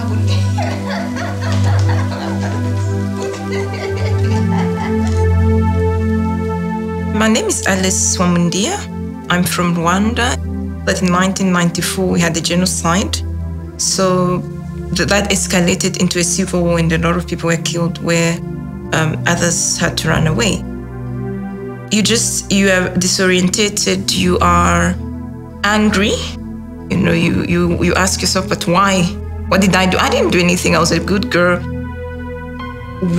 My name is Alice Wamundiya. I'm from Rwanda. But in 1994, we had the genocide. So th- that escalated into a civil war, and a lot of people were killed where um, others had to run away. You just, you are disorientated, you are angry. You know, you, you, you ask yourself, but why? What did I do? I didn't do anything. I was a good girl.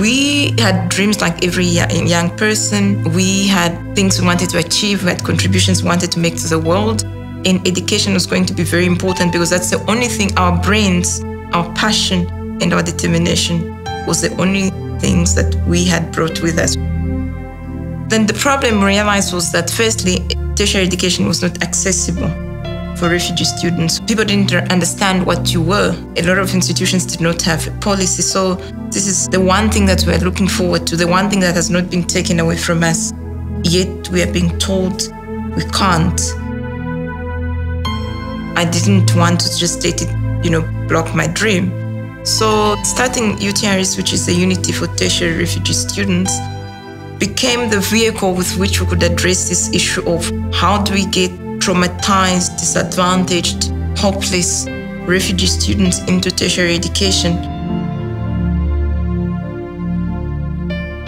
We had dreams like every young person. We had things we wanted to achieve. We had contributions we wanted to make to the world. And education was going to be very important because that's the only thing our brains, our passion, and our determination was the only things that we had brought with us. Then the problem we realized was that firstly, tertiary education was not accessible for refugee students. People didn't understand what you were. A lot of institutions did not have a policy. So this is the one thing that we're looking forward to, the one thing that has not been taken away from us. Yet we are being told we can't. I didn't want to just let it, you know, block my dream. So starting UTRS, which is the Unity for Tertiary Refugee Students, became the vehicle with which we could address this issue of how do we get traumatized, disadvantaged, hopeless refugee students into tertiary education.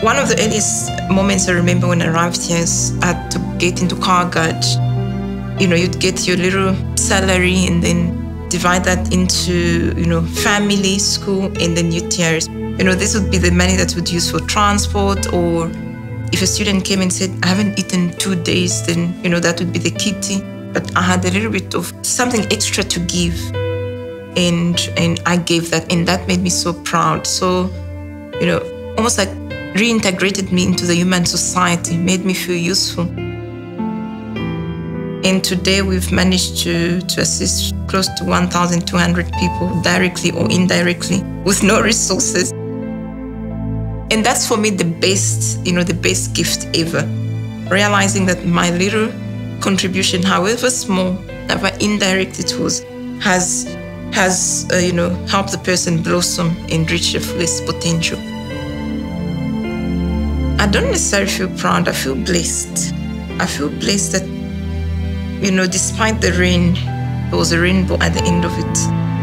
One of the earliest moments I remember when I arrived here is I had to get into car guard. You know, you'd get your little salary and then divide that into, you know, family, school, and then UTRs. You know, this would be the money that would use for transport or if a student came and said, I haven't eaten two days, then, you know, that would be the kitty. But I had a little bit of something extra to give. And and I gave that and that made me so proud. So, you know, almost like reintegrated me into the human society, made me feel useful. And today we've managed to, to assist close to 1,200 people directly or indirectly with no resources. And that's for me the best, you know, the best gift ever. Realizing that my little contribution, however small, however indirect it was, has has uh, you know helped the person blossom and reach their fullest potential. I don't necessarily feel proud. I feel blessed. I feel blessed that you know, despite the rain, there was a rainbow at the end of it.